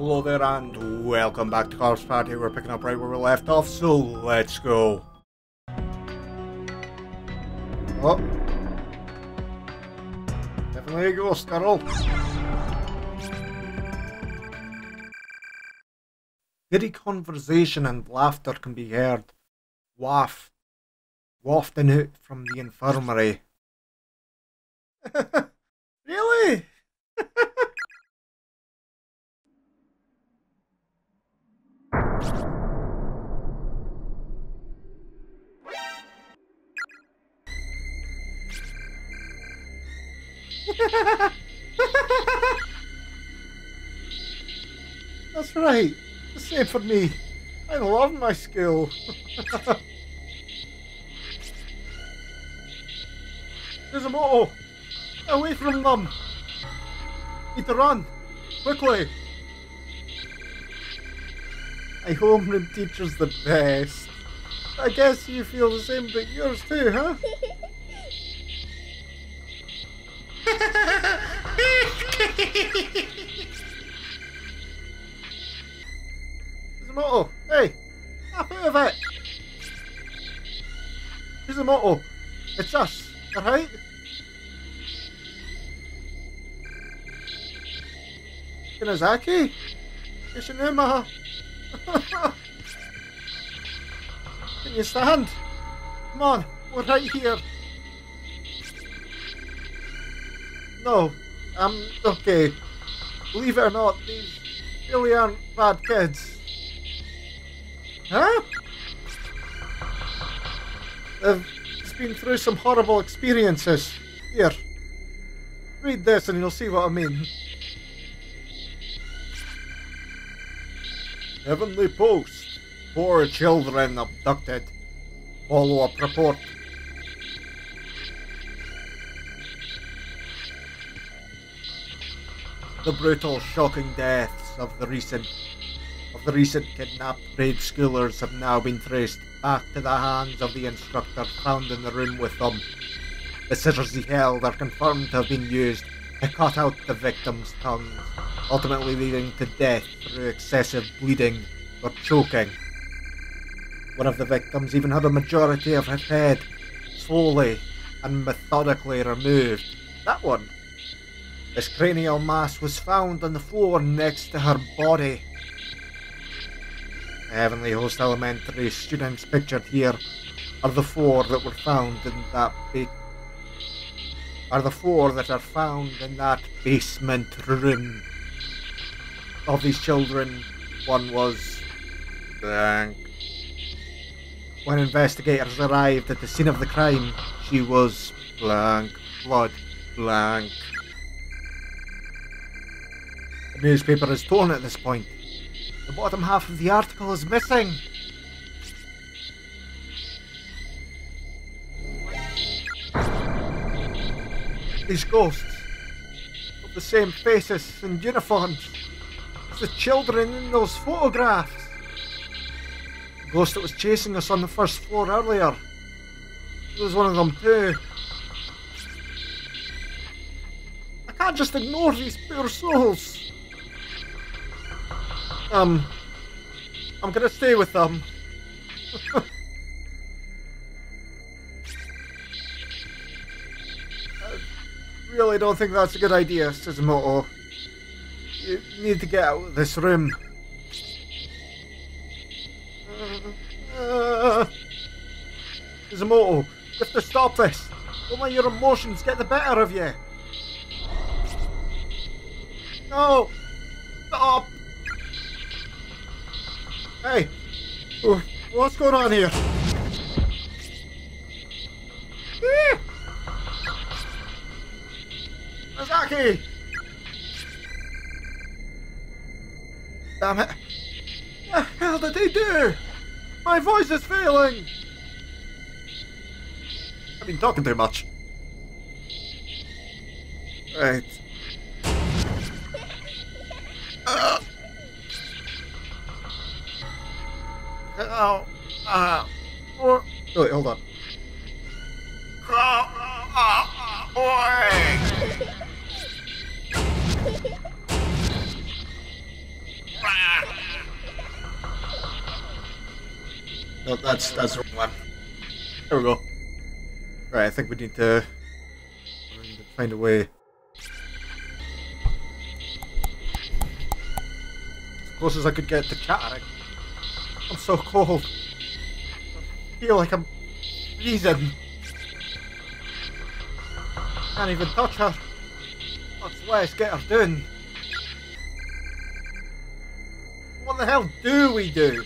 Hello there and welcome back to Corpse Party. We're picking up right where we left off, so let's go. Oh. Definitely a ghost, Carol. Giddy conversation and laughter can be heard. Waft. Wafting out from the infirmary. really? That's right. The same for me. I love my skill. There's a moto! Away from them! Need to run! Quickly! I homeroom teacher's the best. I guess you feel the same about yours too, huh? A moto! Oh, it's us, alright? Kinazaki? Kishinuma? Can you stand? Come on, we're right here. No, I'm okay. Believe it or not, these really aren't bad kids. Huh? They've been through some horrible experiences. Here, read this and you'll see what I mean. Heavenly Host. Four children abducted. Follow up report. The brutal, shocking deaths of the recent of the recent kidnapped grade schoolers have now been traced back to the hands of the instructor found in the room with them. The scissors he held are confirmed to have been used to cut out the victims' tongues, ultimately leading to death through excessive bleeding or choking. One of the victims even had a majority of her head slowly and methodically removed. That one. This cranial mass was found on the floor next to her body. Heavenly Host Elementary students pictured here are the four that were found in that are the four that are found in that basement room. Of these children, one was blank. When investigators arrived at the scene of the crime, she was blank, blood blank. The newspaper is torn at this point. The bottom half of the article is missing. These ghosts of the same faces and uniforms as the children in those photographs. The ghost that was chasing us on the first floor earlier. It was one of them too. I can't just ignore these poor souls. Um, I'm gonna stay with them. I really don't think that's a good idea, Suzumoto. You need to get out of this room. Uh, Suzumoto, you have to stop this. Don't let your emotions get the better of you. No! Stop! Hey! What's going on here? Eh! Azaki! Damn it! The hell did they do? My voice is failing! I've been talking too much. Right. Oh, wait, hold on. No, that's that's the wrong one. There we go. All right, I think we need to, we need to find a way. As close as I could get to cat. I'm so cold. Feel like I'm freezing. Can't even touch her. Let's let's get her doing. What the hell do we do?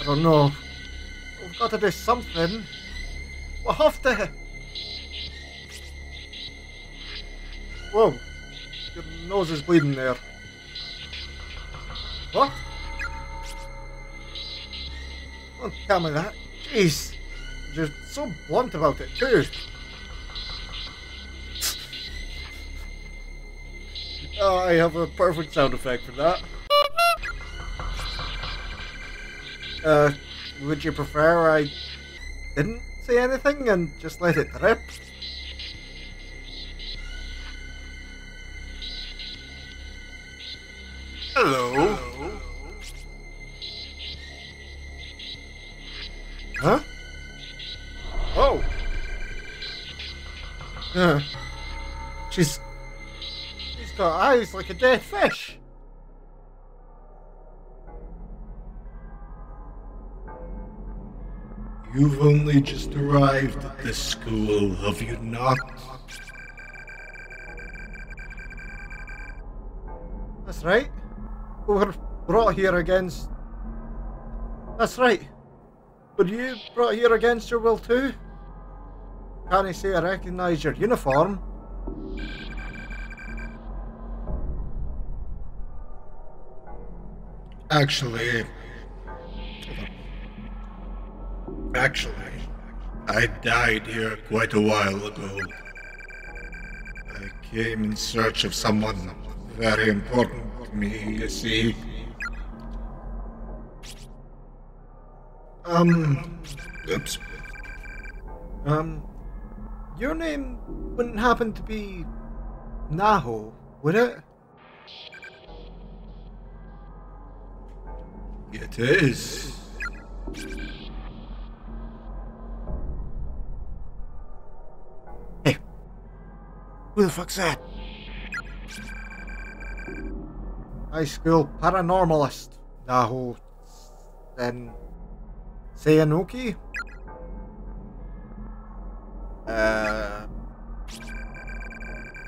I don't know. We've got to do something. We'll have to. Whoa. Your nose is bleeding there. What? Tell me that. Jeez. You're so blunt about it, too. oh, I have a perfect sound effect for that. Uh, would you prefer I didn't say anything and just let it rip? Like a dead fish. You've only just arrived at this school, have you not? That's right. We were brought here against. That's right. Were you brought here against your will too? Can't I say I recognise your uniform? Actually. Actually, I died here quite a while ago. I came in search of someone very important to me, you see. Um, oops. Um, your name wouldn't happen to be Naho, would it? It is. Hey, who the fuck's that? High school paranormalist. Naho. Then. Saenoki? Uh.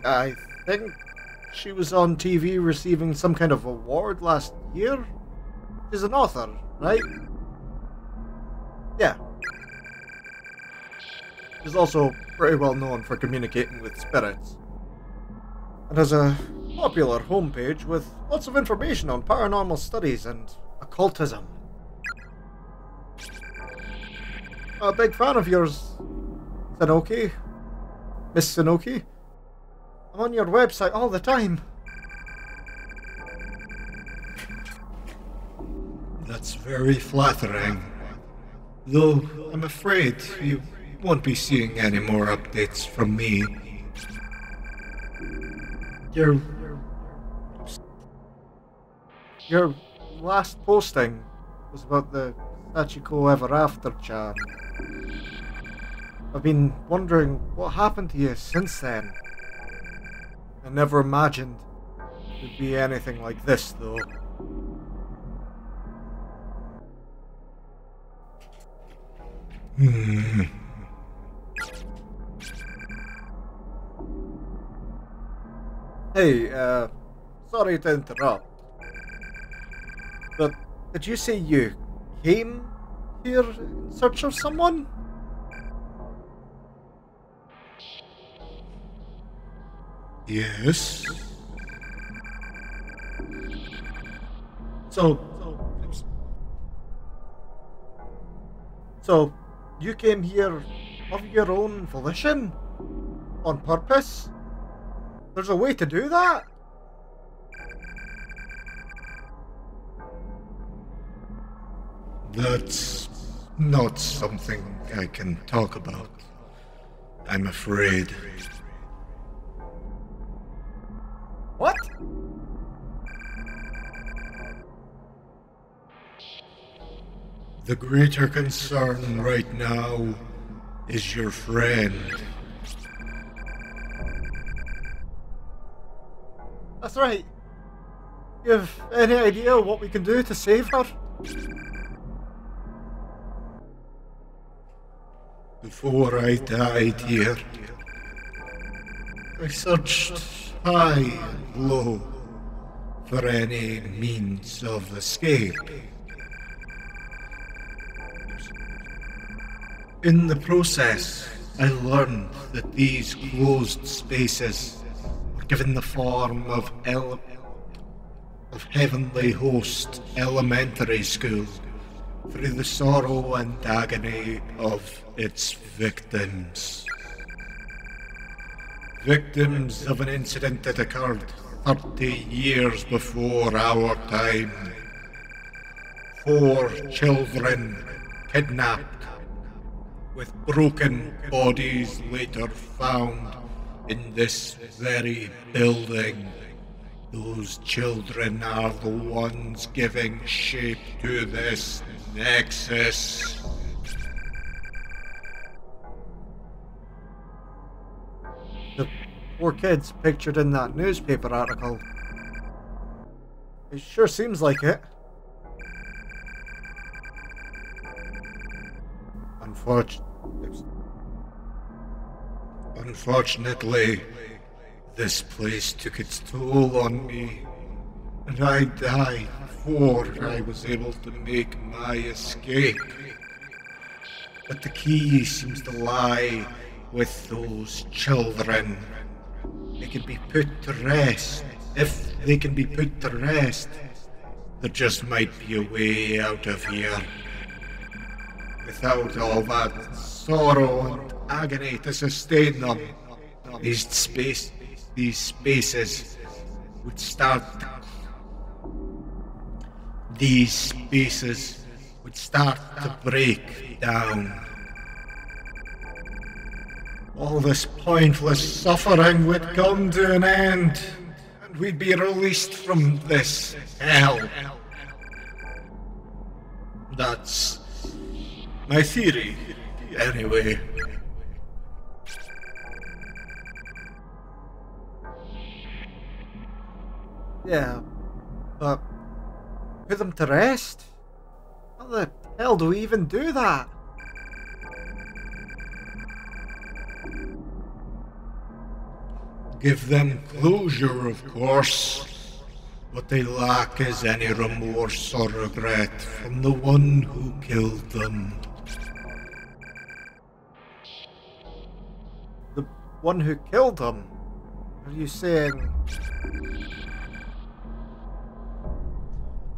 I think she was on TV receiving some kind of award last year. She's an author, right? Yeah. She's also pretty well known for communicating with spirits. And has a popular homepage with lots of information on paranormal studies and occultism. A big fan of yours, Saenoki. Miss Saenoki. I'm on your website all the time. That's very flattering. Though I'm afraid you won't be seeing any more updates from me. Your your last posting was about the Sachiko Ever After charm. I've been wondering what happened to you since then. I never imagined it'd be anything like this, though. Hey, uh, sorry to interrupt. But did you say you came here in search of someone? Yes. So, so you came here of your own volition? On purpose? There's a way to do that? That's not something I can talk about. I'm afraid. The greater concern right now is your friend. That's right. You have any idea what we can do to save her? Before I died here, I searched high and low for any means of escape. In the process, I learned that these closed spaces were given the form of ele- of Heavenly Host Elementary School through the sorrow and agony of its victims. Victims of an incident that occurred 30 years before our time. Four children kidnapped, with broken bodies later found in this very building. Those children are the ones giving shape to this nexus. The poor kids pictured in that newspaper article. It sure seems like it. Unfortunately, unfortunately, this place took its toll on me, and I died before I was able to make my escape. But the key seems to lie with those children. They can be put to rest. If they can be put to rest, there just might be a way out of here. Without all that sorrow and agony to sustain them, these space, these spaces would start. These spaces would start to break down. All this pointless suffering would come to an end, and we'd be released from this hell. That's my theory, anyway. Yeah, but put them to rest? How the hell do we even do that? Give them closure, of course. What they lack is any remorse or regret from the one who killed them. One who killed him? Are you saying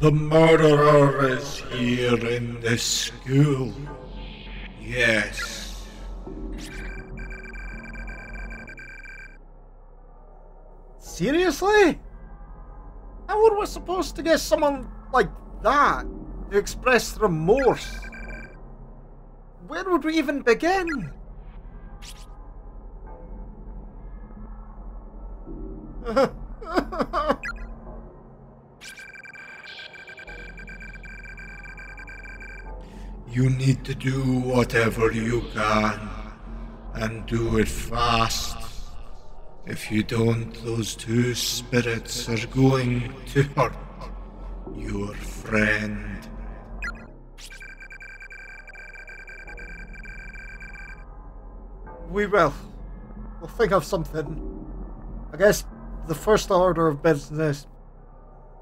The murderer is here in this school. Yes. seriously? How are we supposed to get someone like that to express remorse? Where would we even begin? You need to do whatever you can, and do it fast. If you don't, those two spirits are going to hurt your friend. We will. We'll think of something. I guess the first order of business.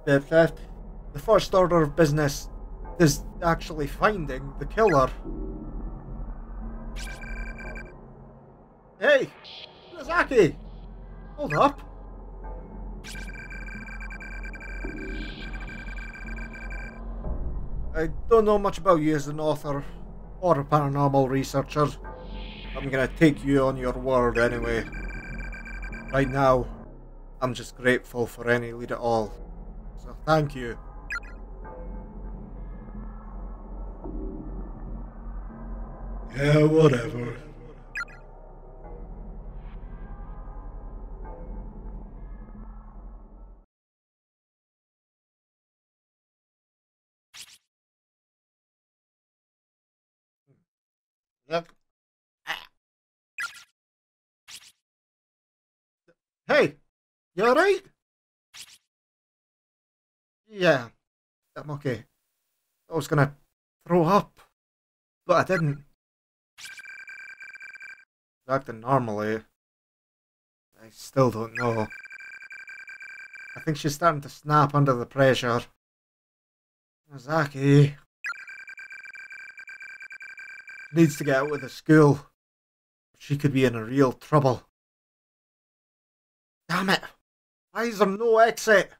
The, first order of business is actually finding the killer. Hey! Miyazaki! Hold up! I don't know much about you as an author or a paranormal researcher. I'm gonna take you on your word anyway. Right now, I'm just grateful for any lead at all. So thank you. Yeah, whatever. Yep. Hey, you alright? Yeah, I'm okay. I was gonna throw up, but I didn't. Acting normally. I still don't know. I think she's starting to snap under the pressure. Zaki needs to get out of the school. She could be in a real trouble. Damn it! Why is there no exit?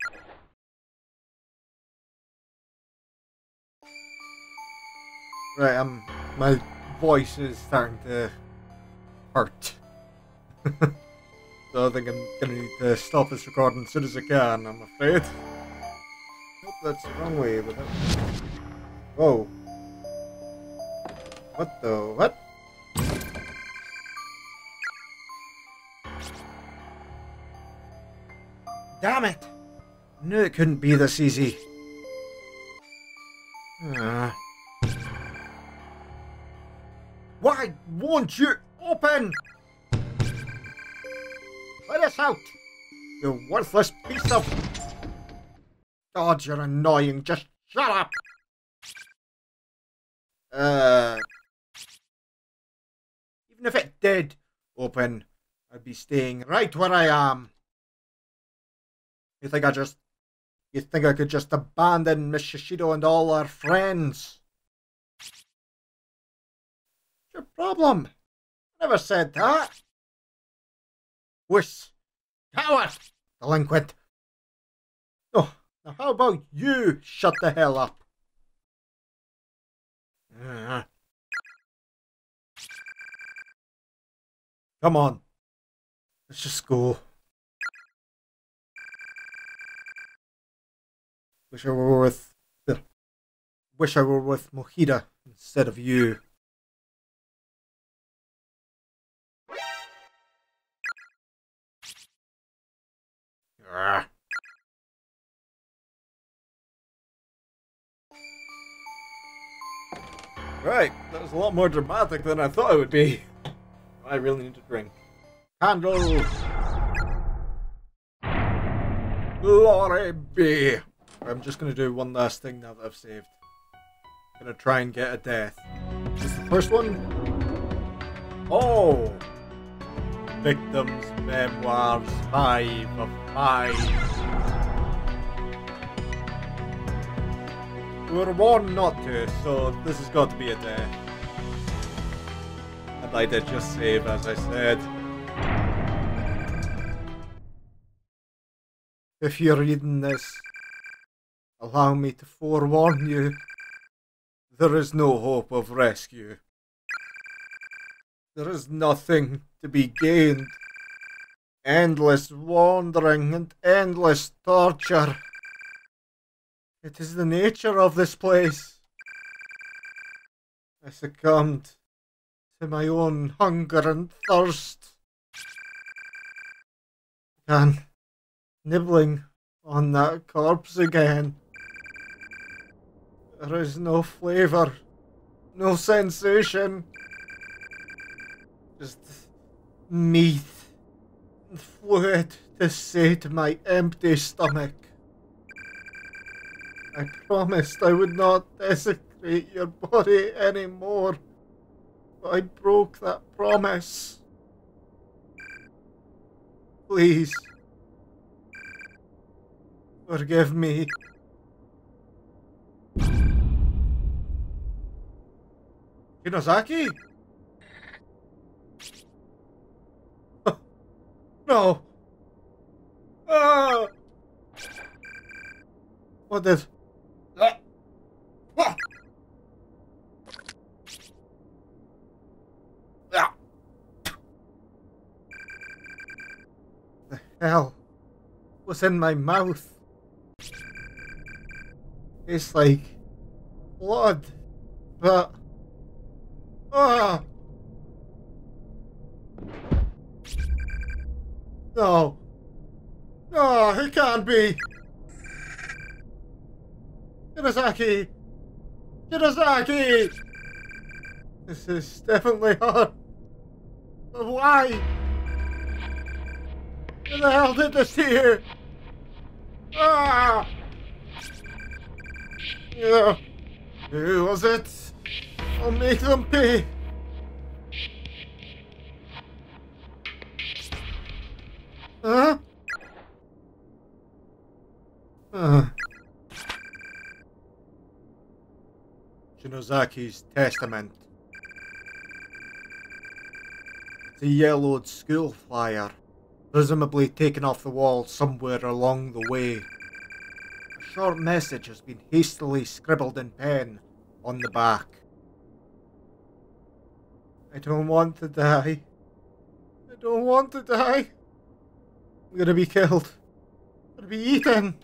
Right, um, my voice is starting to hurt. so I think I'm gonna need to stop this recording as soon as I can, I'm afraid. Nope, that's the wrong way, but that... Whoa. What the... what? Damn it! Knew it couldn't be this easy. Ah. Why won't you open? Let us out! You worthless piece of... God, you're annoying. Just shut up! Uh... Even if it did open, I'd be staying right where I am. You think I just... You think I could just abandon Miss Shishido and all our friends? What's your problem? I never said that. Wuss. Coward! Delinquent. Oh, now how about you shut the hell up? Uh. Come on. Let's just go. Wish I were with. Wish I were with Mochida instead of you. Ah. Right, that was a lot more dramatic than I thought it would be. I really need to drink. Candle! Glory be! I'm just gonna do one last thing now that I've saved. I'm gonna try and get a death. Is the first one? Oh! Victims Memoirs 5 of 5. We were warned not to, so this has got to be a death. And I did just save, as I said. If you're reading this, allow me to forewarn you. There is no hope of rescue. There is nothing to be gained. Endless wandering and endless torture. It is the nature of this place. I succumbed to my own hunger and thirst. And nibbling on that corpse again. There is no flavour, no sensation. Just meat and fluid to sate my empty stomach. I promised I would not desecrate your body anymore. But I broke that promise. Please. Forgive me. Shinozaki? No! Ah! What did... Ah. Ah. Ah. The hell was in my mouth? It's like blood, but ah, no, no, it can't be. Shinozaki! Shinozaki! This is definitely her. But why? Who the hell did this here? Ah! Yeah. Who was it? I'll make them pay. Huh? Uh. Shinozaki's testament. It's a yellowed school flyer, presumably taken off the wall somewhere along the way. A short message has been hastily scribbled in pen on the back. I don't want to die. I don't want to die. I'm gonna be killed. I'm gonna be eaten.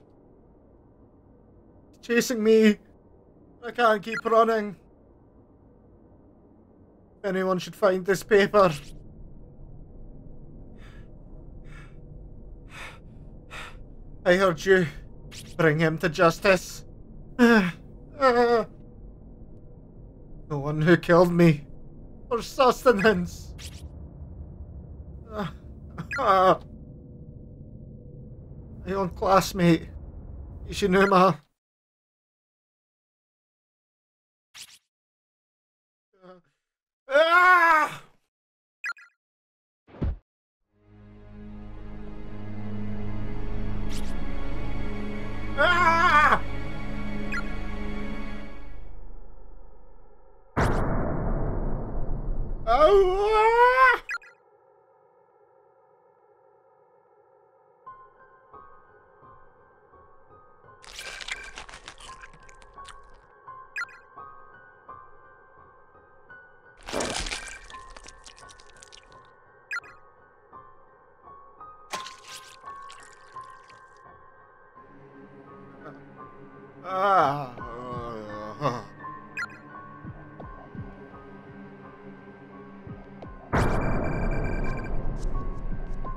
It's chasing me. I can't keep running. Anyone should find this paper. I heard you. Bring him to justice. the one who killed me. For sustenance. Ah. My own classmate. Kishinuma. Ah!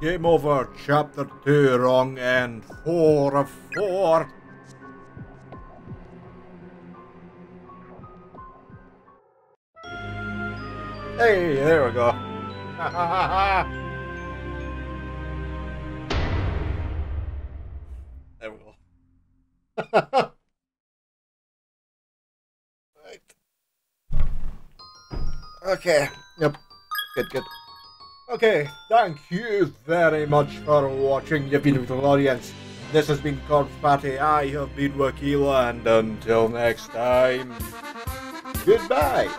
Game over. Chapter 2, wrong end. 4 of 4. Hey, there we go. there we go. right. Okay. Yep. Good, good. Okay, thank you very much for watching, you beautiful audience. This has been Corpse Party. I have been Wackyla, and until next time, goodbye.